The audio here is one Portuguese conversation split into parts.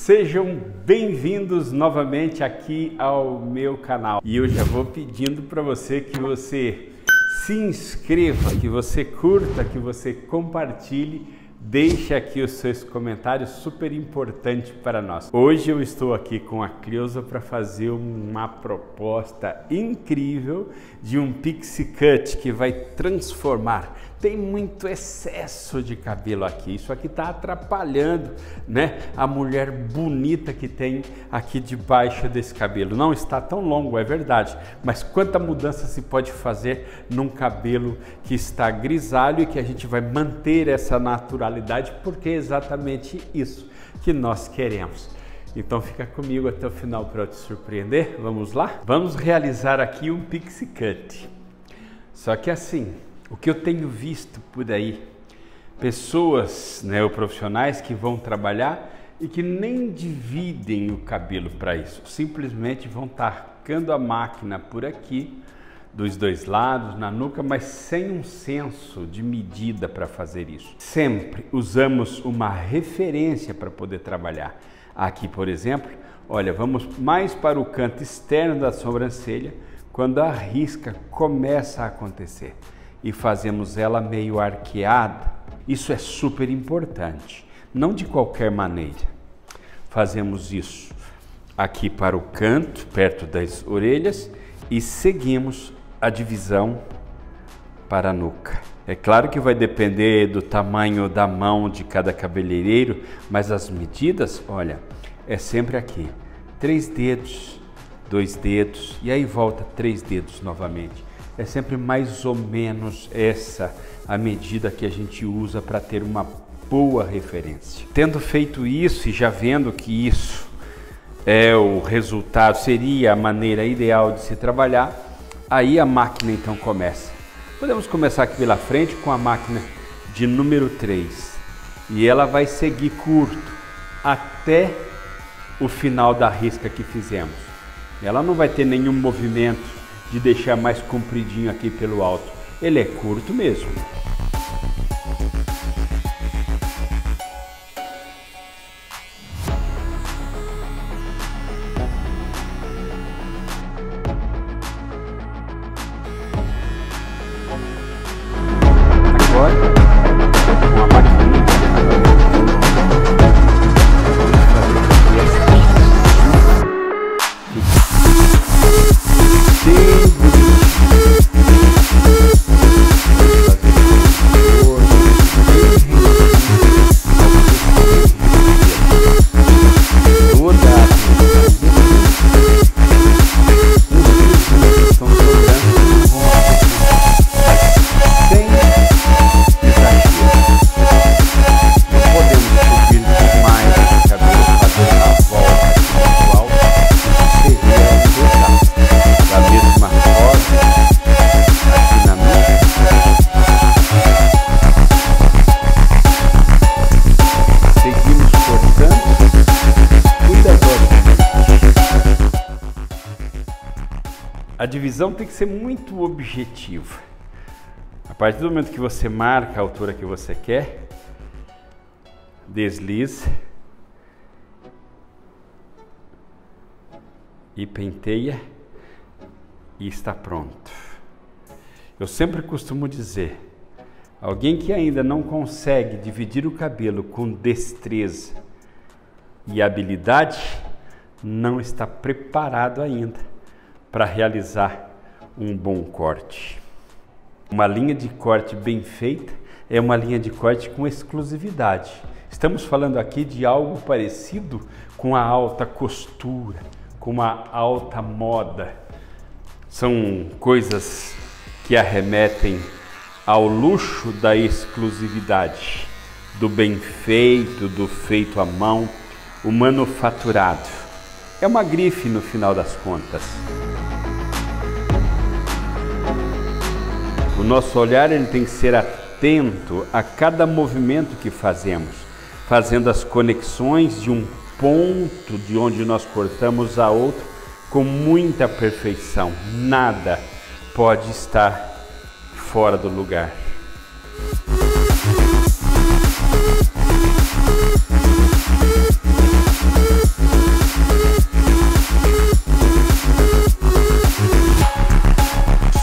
Sejam bem-vindos novamente aqui ao meu canal. E eu já vou pedindo para você que você se inscreva, que você curta, que você compartilhe Deixe aqui os seus comentários, super importante para nós. Hoje eu estou aqui com a Creuza para fazer uma proposta incrível de um pixie cut que vai transformar. Tem muito excesso de cabelo aqui, isso aqui está atrapalhando né, a mulher bonita que tem aqui debaixo desse cabelo. Não está tão longo, é verdade, mas quanta mudança se pode fazer num cabelo que está grisalho e que a gente vai manter essa naturalidade porque é exatamente isso que nós queremos. Então fica comigo até o final para eu te surpreender. Vamos lá? Vamos realizar aqui um pixie cut. Só que assim, o que eu tenho visto por aí, pessoas, né, ou profissionais que vão trabalhar e que nem dividem o cabelo para isso, simplesmente vão tacando a máquina por aqui dos dois lados, na nuca, mas sem um senso de medida para fazer isso. Sempre usamos uma referência para poder trabalhar. Aqui, por exemplo, olha, vamos mais para o canto externo da sobrancelha, quando a risca começa a acontecer e fazemos ela meio arqueada. Isso é super importante, não de qualquer maneira. Fazemos isso aqui para o canto, perto das orelhas, e seguimos a divisão para a nuca. É claro que vai depender do tamanho da mão de cada cabeleireiro, mas as medidas, olha, é sempre aqui. Três dedos, dois dedos e aí volta três dedos novamente. É sempre mais ou menos essa a medida que a gente usa para ter uma boa referência. Tendo feito isso e já vendo que isso é o resultado, seria a maneira ideal de se trabalhar, Aí a máquina então começa. Podemos começar aqui pela frente com a máquina de número 3. E ela vai seguir curto até o final da risca que fizemos. Ela não vai ter nenhum movimento de deixar mais compridinho aqui pelo alto. Ele é curto mesmo. Divisão tem que ser muito objetiva. A partir do momento que você marca a altura que você quer, deslize e penteia e está pronto. Eu sempre costumo dizer, alguém que ainda não consegue dividir o cabelo com destreza e habilidade não está preparado ainda para realizar um bom corte. Uma linha de corte bem feita é uma linha de corte com exclusividade. Estamos falando aqui de algo parecido com a alta costura, com a alta moda. São coisas que arremetem ao luxo da exclusividade, do bem feito, do feito à mão, o manufaturado. É uma grife no final das contas. O nosso olhar ele tem que ser atento a cada movimento que fazemos, fazendo as conexões de um ponto de onde nós cortamos a outro com muita perfeição. Nada pode estar fora do lugar.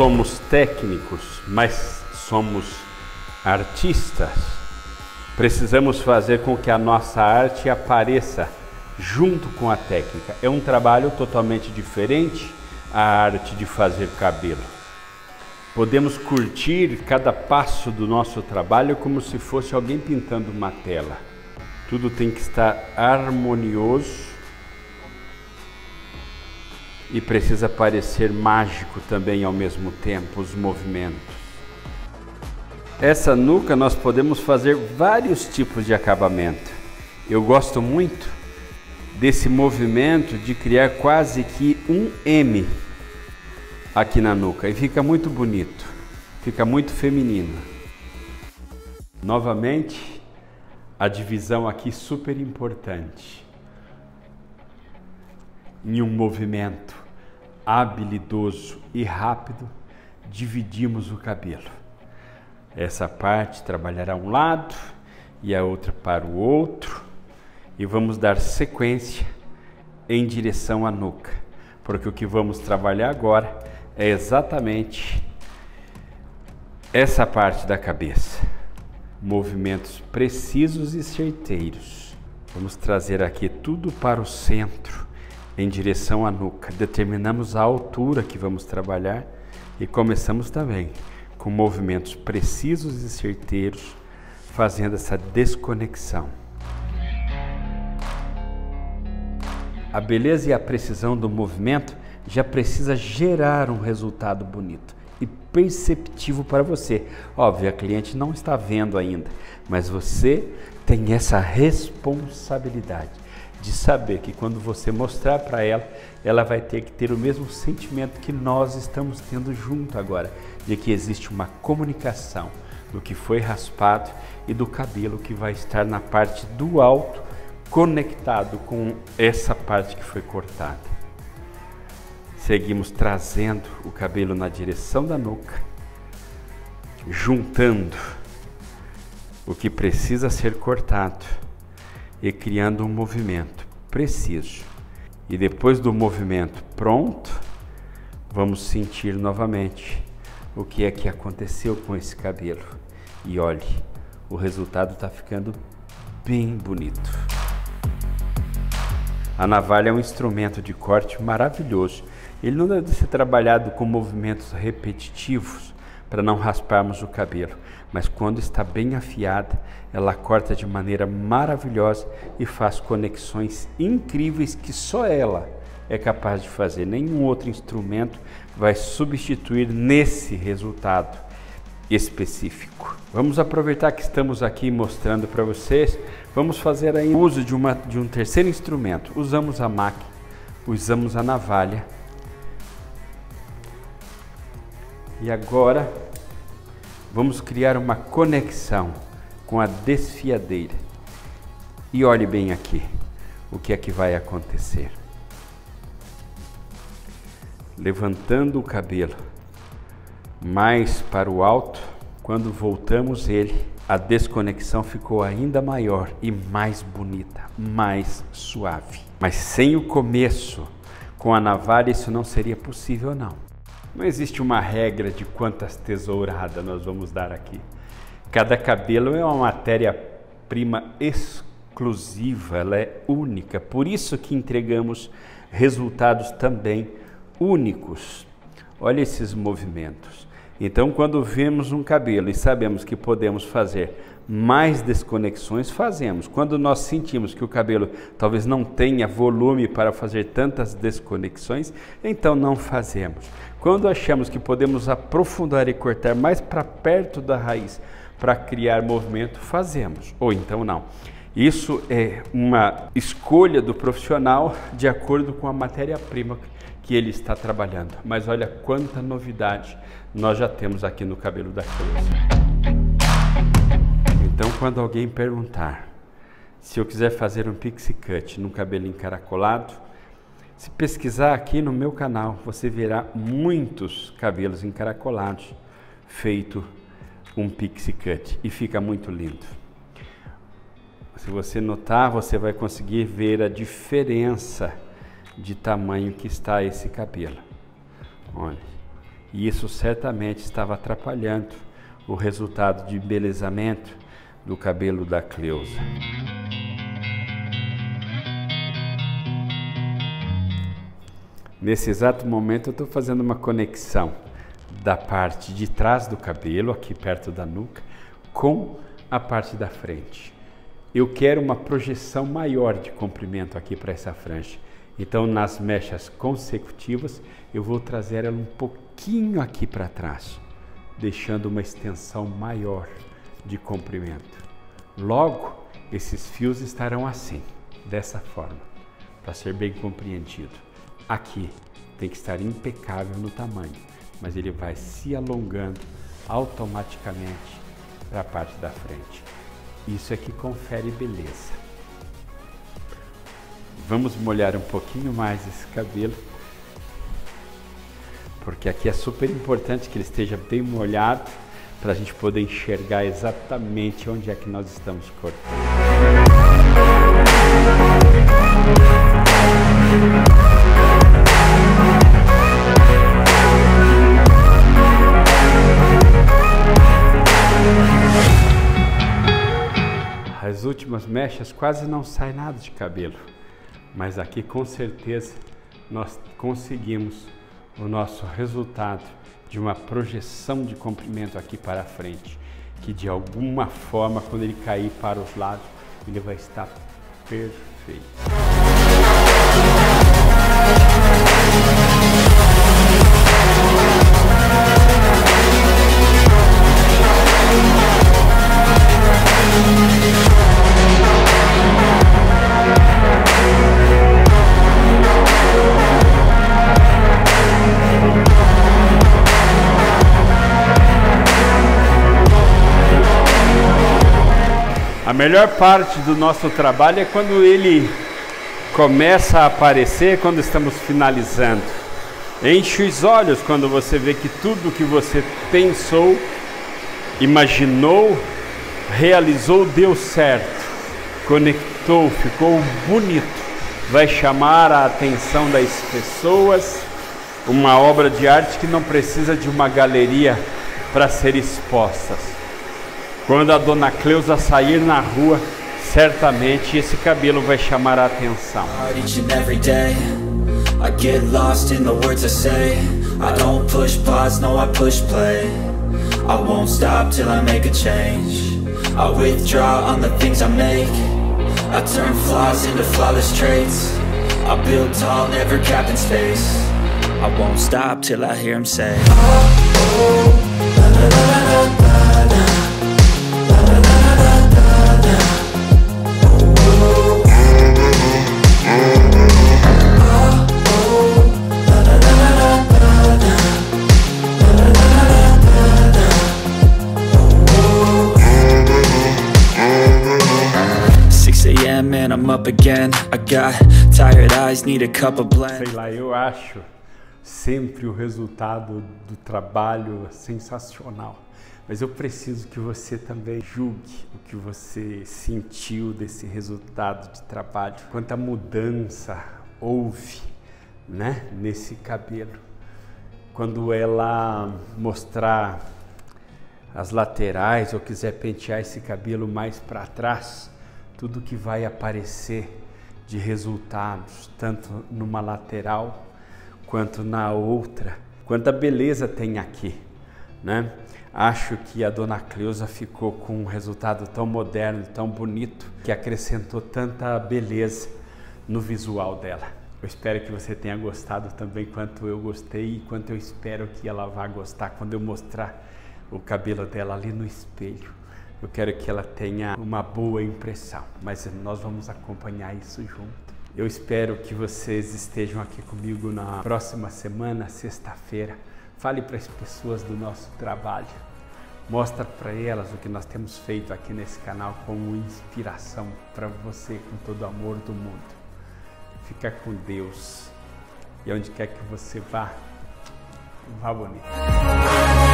Somos técnicos, mas somos artistas. Precisamos fazer com que a nossa arte apareça junto com a técnica. É um trabalho totalmente diferente a arte de fazer cabelo. Podemos curtir cada passo do nosso trabalho como se fosse alguém pintando uma tela. Tudo tem que estar harmonioso e precisa parecer mágico também ao mesmo tempo os movimentos. Essa nuca nós podemos fazer vários tipos de acabamento. Eu gosto muito desse movimento de criar quase que um M aqui na nuca e fica muito bonito, fica muito feminino. Novamente, a divisão aqui super importante. Em um movimento habilidoso e rápido, dividimos o cabelo. Essa parte trabalhará um lado e a outra para o outro, e vamos dar sequência em direção à nuca, porque o que vamos trabalhar agora é exatamente essa parte da cabeça. Movimentos precisos e certeiros. Vamos trazer aqui tudo para o centro em direção à nuca. Determinamos a altura que vamos trabalhar e começamos também com movimentos precisos e certeiros, fazendo essa desconexão. A beleza e a precisão do movimento já precisa gerar um resultado bonito e perceptivo para você. Óbvio, a cliente não está vendo ainda, mas você tem essa responsabilidade de saber que quando você mostrar para ela, ela vai ter que ter o mesmo sentimento que nós estamos tendo junto agora, de que existe uma comunicação do que foi raspado e do cabelo que vai estar na parte do alto conectado com essa parte que foi cortada. Seguimos trazendo o cabelo na direção da nuca, juntando o que precisa ser cortado e criando um movimento preciso. E depois do movimento pronto, vamos sentir novamente o que é que aconteceu com esse cabelo. E olhe, o resultado está ficando bem bonito. A navalha é um instrumento de corte maravilhoso. Ele não deve ser trabalhado com movimentos repetitivos para não rasparmos o cabelo, mas quando está bem afiada, ela corta de maneira maravilhosa e faz conexões incríveis que só ela é capaz de fazer. Nenhum outro instrumento vai substituir nesse resultado específico. Vamos aproveitar que estamos aqui mostrando para vocês, vamos fazer aí uso de, uma, de um terceiro instrumento. Usamos a máquina, usamos a navalha. E agora vamos criar uma conexão com a desfiadeira. E olhe bem aqui o que é que vai acontecer. Levantando o cabelo mais para o alto, quando voltamos ele, a desconexão ficou ainda maior e mais bonita, mais suave. Mas sem o começo, com a navalha, isso não seria possível, não. Não existe uma regra de quantas tesouradas nós vamos dar aqui. Cada cabelo é uma matéria-prima exclusiva, ela é única. Por isso que entregamos resultados também únicos. Olha esses movimentos. Então, quando vemos um cabelo e sabemos que podemos fazer mais desconexões, fazemos. Quando nós sentimos que o cabelo talvez não tenha volume para fazer tantas desconexões, então não fazemos. Quando achamos que podemos aprofundar e cortar mais para perto da raiz para criar movimento, fazemos. Ou então não. Isso é uma escolha do profissional de acordo com a matéria-prima que ele está trabalhando. Mas olha quanta novidade nós já temos aqui no cabelo da criança. Então, quando alguém perguntar se eu quiser fazer um pixie cut no cabelo encaracolado, se pesquisar aqui no meu canal, você verá muitos cabelos encaracolados feito um pixie cut e fica muito lindo. Se você notar, você vai conseguir ver a diferença de tamanho que está esse cabelo. Olha, e isso certamente estava atrapalhando o resultado de embelezamento do cabelo da Cleusa. Nesse exato momento eu estou fazendo uma conexão da parte de trás do cabelo, aqui perto da nuca, com a parte da frente. Eu quero uma projeção maior de comprimento aqui para essa franja. Então, nas mechas consecutivas, eu vou trazer ela um pouquinho aqui para trás, deixando uma extensão maior de comprimento. Logo, esses fios estarão assim, dessa forma, para ser bem compreendido. Aqui tem que estar impecável no tamanho, mas ele vai se alongando automaticamente para a parte da frente. Isso é que confere beleza. Vamos molhar um pouquinho mais esse cabelo, porque aqui é super importante que ele esteja bem molhado para a gente poder enxergar exatamente onde é que nós estamos cortando. As últimas mechas quase não sai nada de cabelo, mas aqui com certeza nós conseguimos o nosso resultado de uma projeção de comprimento aqui para frente, que de alguma forma, quando ele cair para os lados, ele vai estar perfeito. Melhor parte do nosso trabalho é quando ele começa a aparecer, quando estamos finalizando. Enche os olhos quando você vê que tudo que você pensou, imaginou, realizou, deu certo, conectou, ficou bonito. Vai chamar a atenção das pessoas, uma obra de arte que não precisa de uma galeria para ser exposta quando a dona Cleusa sair na rua, certamente esse cabelo vai chamar a atenção. I won't stop till I make a change. I withdraw on the things I make. I turn flaws into flawless traits. I build tall, never capped in space. I won't stop till I hear him say. oh, oh, up again I got tired eyes, need a cup of blend Sei lá, eu acho sempre o resultado do trabalho sensacional. Mas eu preciso que você também julgue o que você sentiu desse resultado de trabalho. Quanta mudança houve, né, nesse cabelo. Quando ela mostrar as laterais ou quiser pentear esse cabelo mais para trás, tudo que vai aparecer de resultados, tanto numa lateral quanto na outra. Quanta beleza tem aqui, né? Acho que a dona Cleusa ficou com um resultado tão moderno, tão bonito, que acrescentou tanta beleza no visual dela. Eu espero que você tenha gostado também quanto eu gostei e quanto eu espero que ela vá gostar quando eu mostrar o cabelo dela ali no espelho. Eu quero que ela tenha uma boa impressão, mas nós vamos acompanhar isso junto. Eu espero que vocês estejam aqui comigo na próxima semana, sexta-feira. Fale para as pessoas do nosso trabalho. Mostra para elas o que nós temos feito aqui nesse canal como inspiração para você com todo o amor do mundo. Fica com Deus. E onde quer que você vá, vá bonito.